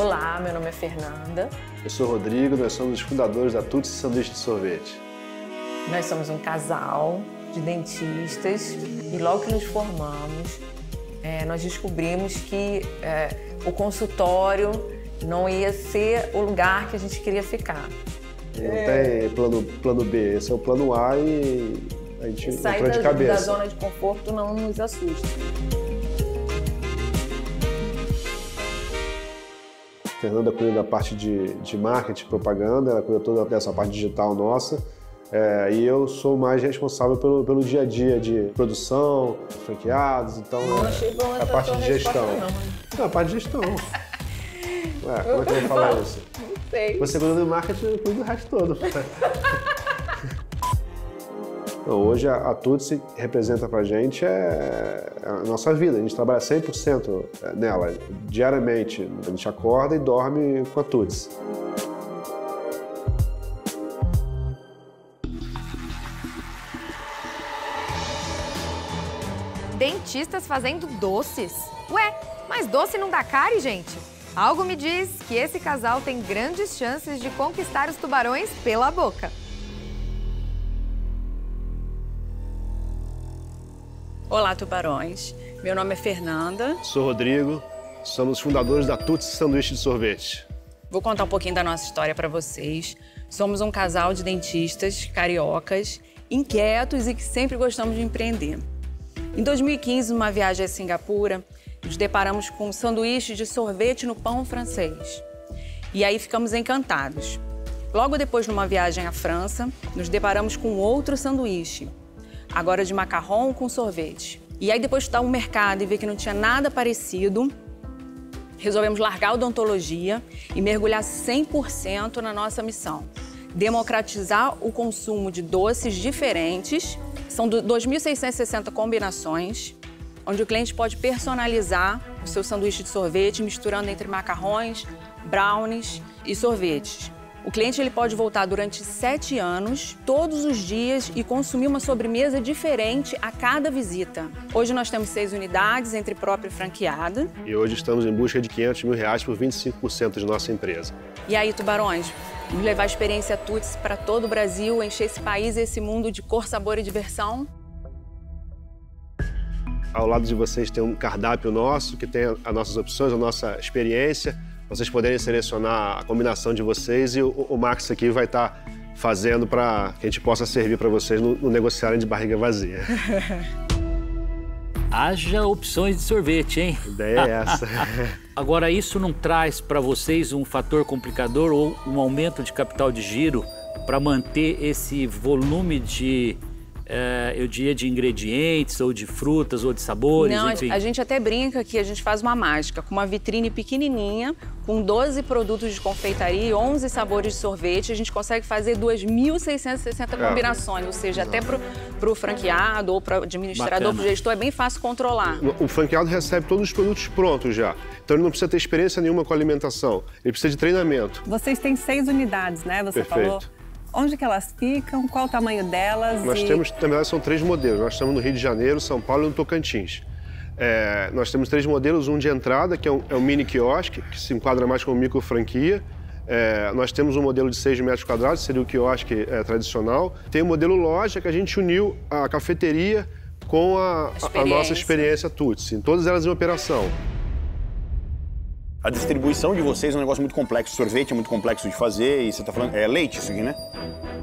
Olá, meu nome é Fernanda. Eu sou Rodrigo, nós somos os fundadores da Tutsi Sanduíche de Sorvete. Nós somos um casal de dentistas e logo que nos formamos, é, nós descobrimos que é, o consultório não ia ser o lugar que a gente queria ficar. Não tem plano, plano B, esse é o plano A e a gente Sair entrou de cabeça. da zona de conforto não nos assusta. Fernanda cuida da parte de, de marketing, propaganda, ela cuida toda dessa parte digital nossa. É, e eu sou mais responsável pelo, pelo dia a dia de produção, franqueados, então Não é, achei boa é a parte de gestão. Não, a parte de gestão. Ué, como é que eu vou falar isso? Não sei. Você cuida do marketing, eu cuido do resto todo. Não, hoje a, a Tutsi representa pra gente é, a nossa vida. A gente trabalha 100% nela, diariamente. A gente acorda e dorme com a Tutsi. Dentistas fazendo doces? Ué, mas doce não dá cárie, gente? Algo me diz que esse casal tem grandes chances de conquistar os tubarões pela boca. Olá, tubarões. Meu nome é Fernanda. Sou Rodrigo, somos fundadores da Tutsi Sanduíche de Sorvete. Vou contar um pouquinho da nossa história para vocês. Somos um casal de dentistas cariocas, inquietos e que sempre gostamos de empreender. Em 2015, numa viagem a Singapura, nos deparamos com um sanduíche de sorvete no pão francês. E aí ficamos encantados. Logo depois, numa viagem à França, nos deparamos com outro sanduíche, agora de macarrão com sorvete. E aí, depois de estar no mercado e ver que não tinha nada parecido, resolvemos largar a odontologia e mergulhar 100% na nossa missão. Democratizar o consumo de doces diferentes. São do- 2.660 combinações, onde o cliente pode personalizar o seu sanduíche de sorvete, misturando entre macarrões, brownies e sorvetes. O cliente ele pode voltar durante sete anos, todos os dias, e consumir uma sobremesa diferente a cada visita. Hoje nós temos seis unidades, entre própria e franqueada. E hoje estamos em busca de 500 mil reais por 25% de nossa empresa. E aí, tubarões, vamos levar a experiência Tuts para todo o Brasil, encher esse país e esse mundo de cor, sabor e diversão? Ao lado de vocês tem um cardápio nosso, que tem as nossas opções, a nossa experiência. Vocês poderem selecionar a combinação de vocês e o, o Max aqui vai estar fazendo para que a gente possa servir para vocês no, no negociarem de barriga vazia. Haja opções de sorvete, hein? A ideia é essa. Agora, isso não traz para vocês um fator complicador ou um aumento de capital de giro para manter esse volume de, eh, eu diria, de ingredientes ou de frutas ou de sabores, Não, a- enfim? a gente até brinca que a gente faz uma mágica com uma vitrine pequenininha, com 12 produtos de confeitaria e 11 sabores de sorvete. A gente consegue fazer 2.660 É. combinações, ou seja, até pro, pro franqueado ou pro administrador, Bacana. pro gestor, é bem fácil controlar. O franqueado recebe todos os produtos prontos já. Então ele não precisa ter experiência nenhuma com alimentação. Ele precisa de treinamento. Vocês têm seis unidades, né? Você Perfeito. falou. Onde que elas ficam? Qual o tamanho delas? Nós e- temos, na verdade, são três modelos. Nós estamos no Rio de Janeiro, São Paulo e no Tocantins. É, nós temos três modelos, um de entrada, que é um, é um mini quiosque, que se enquadra mais como micro franquia. É, nós temos um modelo de 6 metros quadrados, seria o quiosque é, tradicional. Tem o modelo loja, que a gente uniu a cafeteria com a, a- a nossa experiência Tutsi. Todas elas em operação. A distribuição de vocês é um negócio muito complexo. Sorvete é muito complexo de fazer e você tá falando. É leite isso aqui, né?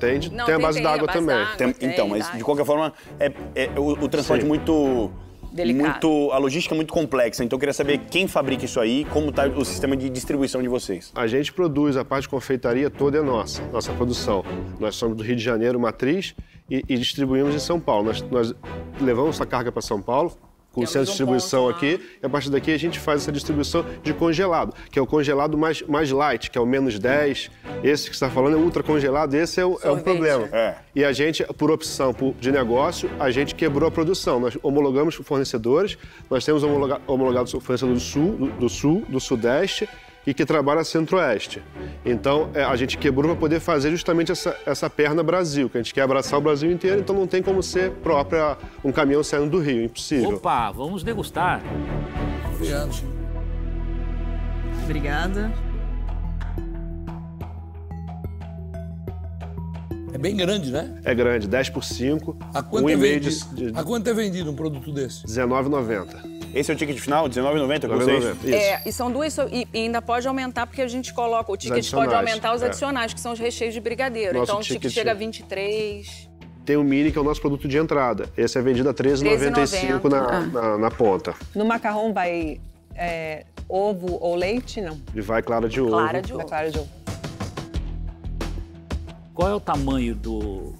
Tem, de- Não, tem a tem- base d'água a base também. d'água. Tem- tem, então, mas de qualquer forma, é, é o, o transporte Sim. muito. Delicado. Muito, a logística é muito complexa, então eu queria saber quem fabrica isso aí, como está o sistema de distribuição de vocês. A gente produz, a parte de confeitaria toda é nossa, nossa produção. Nós somos do Rio de Janeiro, matriz, e, e distribuímos em São Paulo. Nós, nós levamos essa carga para São Paulo, com o centro de distribuição ponto aqui, e a partir daqui a gente faz essa distribuição de congelado, que é o congelado mais, mais light, que é o menos 10. Esse que você está falando é ultra congelado, esse é o, é o problema. É. E a gente, por opção por- de negócio, a gente quebrou a produção. Nós homologamos fornecedores, nós temos homologa, homologados fornecedores do sul, do, do sul, do sudeste e que trabalha centro-oeste. Então, é, a gente quebrou para poder fazer justamente essa, essa perna Brasil, que a gente quer abraçar o Brasil inteiro, então não tem como ser própria um caminhão saindo do Rio, impossível. Opa, vamos degustar. Obrigada. É bem grande, né? É grande, 10 por 5. A quanto, um é vendido, de, de a quanto é vendido um produto desse? R$19,90. Esse é o ticket final, R$19,90 com vocês? R$19,90, isso. É, e são duas. E, e ainda pode aumentar, porque a gente coloca. O ticket pode aumentar os é. adicionais, que são os recheios de brigadeiro. Nosso então o ticket ticket- chega a 23. Tem o mini, que é o nosso produto de entrada. Esse é vendido a R$13,95 13,90. na, Ah. na, na ponta. No macarrão vai é, ovo ou leite? Não. E vai clara de ovo. Clara de Vai ovo. clara de ovo. Qual é o tamanho do,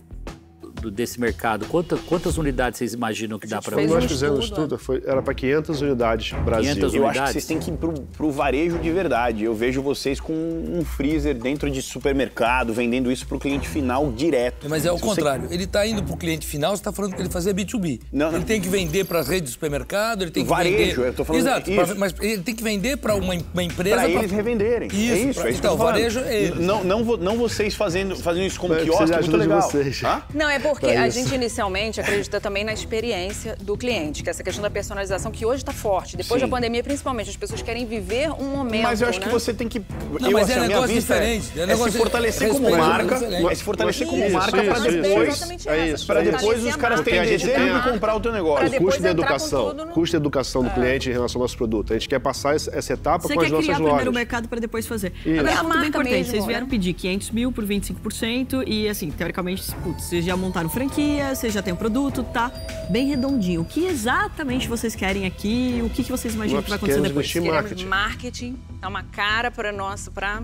do- desse mercado? Quanta- quantas unidades vocês imaginam que dá para Nós um fizemos estudo, tudo, foi, era para 500 unidades Brasil. 500 Eu acho que unidades? vocês têm que ir pro, pro varejo de verdade. Eu vejo vocês com um freezer dentro de supermercado, vendendo isso pro cliente final direto. Mas é o Se você- contrário. Ele está indo para o cliente final, você está falando que ele fazer B2B. Não, não. Ele tem que vender para as redes de supermercado, ele tem que Varejo, vender... eu tô falando Exato, isso. pra- mas ele tem que vender para uma, uma empresa... Pra pra- eles revenderem. Isso, é isso, pra- é isso então, falando. varejo é eles. Não, não, não vocês fazendo, fazendo isso como Vai quiosque, é de muito legal. vocês. Hã? Não, é porque Pra a gente inicialmente acredita também na experiência do cliente, que é essa questão da personalização que hoje está forte. Depois Sim. da pandemia, principalmente, as pessoas querem viver um momento. Mas eu acho que né? você tem que. Não, eu, mas assim, é negócio é- diferente, é É, negócio se de fortalecer como marca. diferente. É se fortalecer como Isso, marca isso, depois. exatamente é essa, isso, é isso. depois os caras terem a gente desejo de comprar o teu negócio. O custo da educação, no- custo da educação do cliente em relação ao nosso produto. A gente quer passar essa etapa Você com as quer nossas criar primeiro lojas. o mercado para depois fazer. Isso. Agora, É bem marca importante, vocês vieram né? pedir 500 mil por 25% e, assim, teoricamente, putz, vocês já montaram franquia, vocês já têm o produto, tá bem redondinho. O que exatamente vocês querem aqui? O que, que vocês imaginam Nós que vai acontecer depois? Queremos marketing. marketing, dar uma cara para nossa, para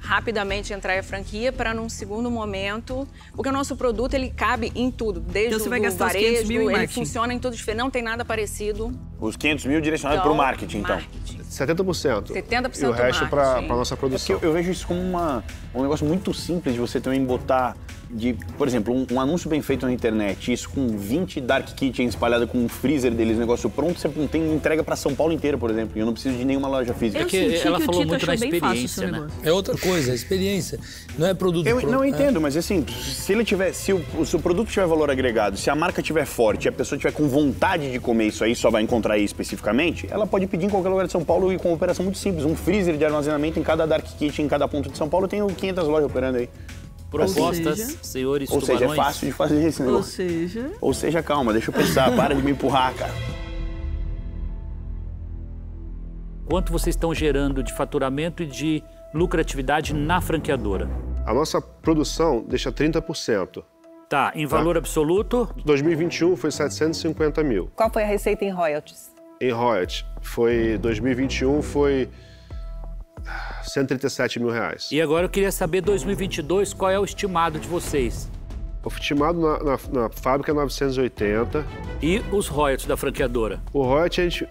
rapidamente entrar em franquia para num segundo momento, porque o nosso produto ele cabe em tudo, desde Então você vai gastar varejo, 500 mil em ele marketing. funciona em tudo diferente, não tem nada parecido. Os 500 mil direcionados para o marketing, então. marketing. 70%. 70% E o resto para a nossa É que produção. eu, eu vejo isso como uma, um negócio muito simples de você também botar de, por exemplo, um, um anúncio bem feito na internet, isso com 20 dark kitchens espalhadas com um freezer deles, negócio pronto, você tem entrega para São Paulo inteira, por exemplo. E eu não preciso de nenhuma loja física. Eu que senti ela que o falou Tito muito seu experiência, né? É outra coisa, é experiência. Não é produto Eu, pronto. não eu É. entendo, mas assim, se ele tiver, se o, se o produto tiver valor agregado, se a marca tiver forte, e a pessoa tiver com vontade de comer isso aí, só vai encontrar aí especificamente, ela pode pedir em qualquer lugar de São Paulo e com uma operação muito simples, um freezer de armazenamento em cada dark kitchen, em cada ponto de São Paulo, tem 500 lojas operando aí. Propostas, seja- senhores Ou seja, é tubarões. fácil de fazer esse Ou negócio. seja, Ou seja, calma, deixa eu pensar, para de me empurrar, cara. Quanto vocês estão gerando de faturamento e de lucratividade na franqueadora? A nossa produção deixa 30%. Tá, em valor absoluto, 2021 foi 750 mil. Qual foi a receita em royalties? Em royalties, foi 2021 foi 137 mil reais. e agora eu queria saber 2022, qual é o estimado de vocês? O estimado na, na, na fábrica é 980. E os royalties da franqueadora? O royalties, a gente,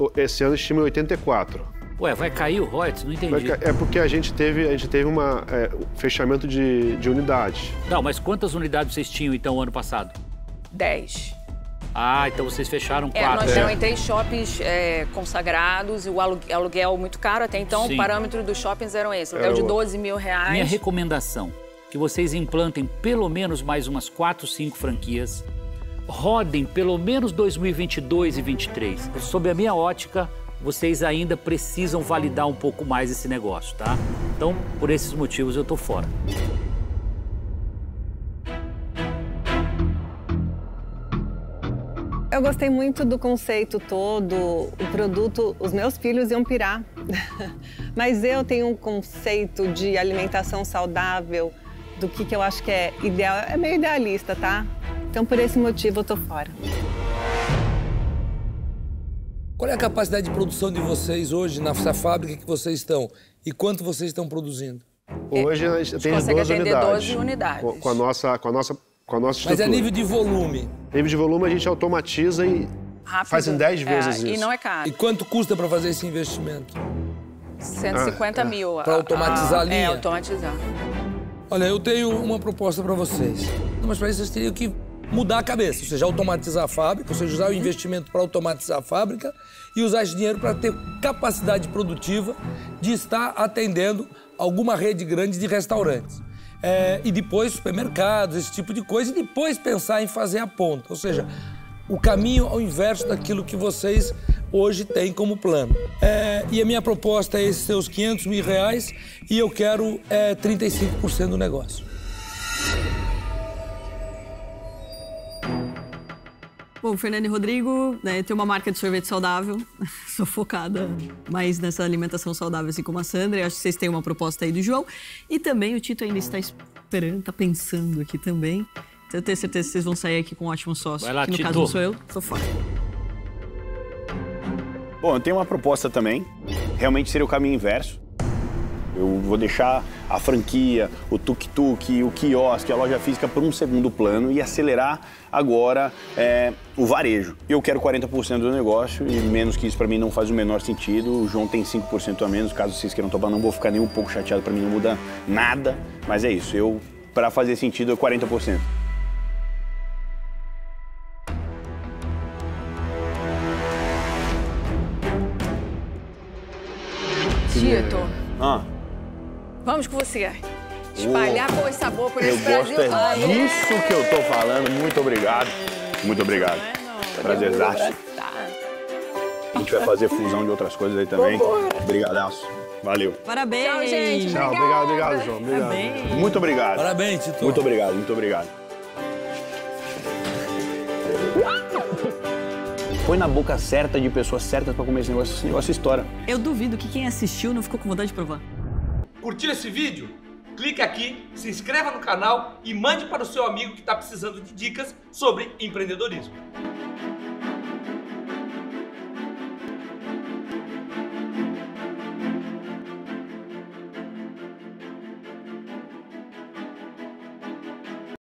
o- esse ano estima em 84. Ué, vai cair o royalties? Não entendi. É porque a gente teve, a gente teve uma, é, um fechamento de, de unidades. Não, mas quantas unidades vocês tinham então ano passado? 10. Ah, então vocês fecharam É, quatro. nós eram em três shoppings é, consagrados e o alu- aluguel muito caro. Até então, Sim. o parâmetro dos shoppings eram esse. Aluguel de o- 12 mil reais. Minha recomendação, que vocês implantem pelo menos mais umas 4, 5 franquias, rodem pelo menos 2022 e 2023. Sob a minha ótica, vocês ainda precisam validar um pouco mais esse negócio, tá? Então, por esses motivos, eu tô fora. Eu gostei muito do conceito todo, o produto, os meus filhos iam pirar. Mas eu tenho um conceito de alimentação saudável, do que, que eu acho que é ideal. É meio idealista, tá? Então por esse motivo eu tô fora. Qual é a capacidade de produção de vocês hoje nessa fábrica que vocês estão? E quanto vocês estão produzindo? Hoje a gente tem consegue 12 atender unidades. 12 unidades. Com, com a nossa, com a nossa, com a nossa Mas estrutura. é nível de volume. Nível de volume a gente automatiza e Rápido. faz em 10 vezes É, E isso. não é E caro. quanto custa para fazer esse investimento? 150 mil. Pra automatizar a linha? É, automatizar. Olha, eu tenho uma proposta para vocês. Não, mas para isso vocês teriam que mudar a cabeça, ou seja, automatizar a fábrica, ou seja, usar o investimento para automatizar a fábrica e usar esse dinheiro para ter capacidade produtiva de estar atendendo alguma rede grande de restaurantes. É, e depois supermercados, esse tipo de coisa, e depois pensar em fazer a ponta. Ou seja, o caminho ao inverso daquilo que vocês hoje tem como plano. É, e a minha proposta é esses seus 500 mil reais e eu quero é, 35% do negócio. Bom, Fernando e Rodrigo, né, tem uma marca de sorvete saudável. Sou focada mais nessa alimentação saudável, assim como a Sandra. Eu acho que vocês têm uma proposta aí do João. E também o Tito ainda está esperando, está pensando aqui também. Então eu tenho certeza que vocês vão sair aqui com um ótimo sócio. Vai lá, que no Tito. caso não sou eu, sou fora. Bom, eu tenho uma proposta também. Realmente seria o caminho inverso. Eu vou deixar a franquia, o tuk-tuk, o quiosque, a loja física por um segundo plano e acelerar agora é, o varejo. Eu quero 40% do negócio e menos que isso para mim não faz o menor sentido. O João tem 5% a menos. Caso vocês queiram tomar, não vou ficar nem um pouco chateado. Para mim não muda nada. Mas é isso. Eu, para fazer sentido, é 40%. Vamos com você. Espalhar bom sabor por eu esse Brasil gosto é todo. disso que eu tô falando. Muito obrigado. Muito obrigado. Prazerzaço. A gente vai fazer fusão de outras coisas aí também. Obrigadaço. Valeu. Parabéns! Tchau, gente. Tchau, obrigado, obrigado, João. Obrigado. Parabéns! Muito obrigado. Parabéns, Tito. Muito obrigado, muito obrigado. Foi na boca certa de pessoas certas pra comer esse negócio, esse negócio estoura. Eu duvido que quem assistiu não ficou com vontade de provar. Curtiu esse vídeo? Clique aqui, se inscreva no canal e mande para o seu amigo que está precisando de dicas sobre empreendedorismo.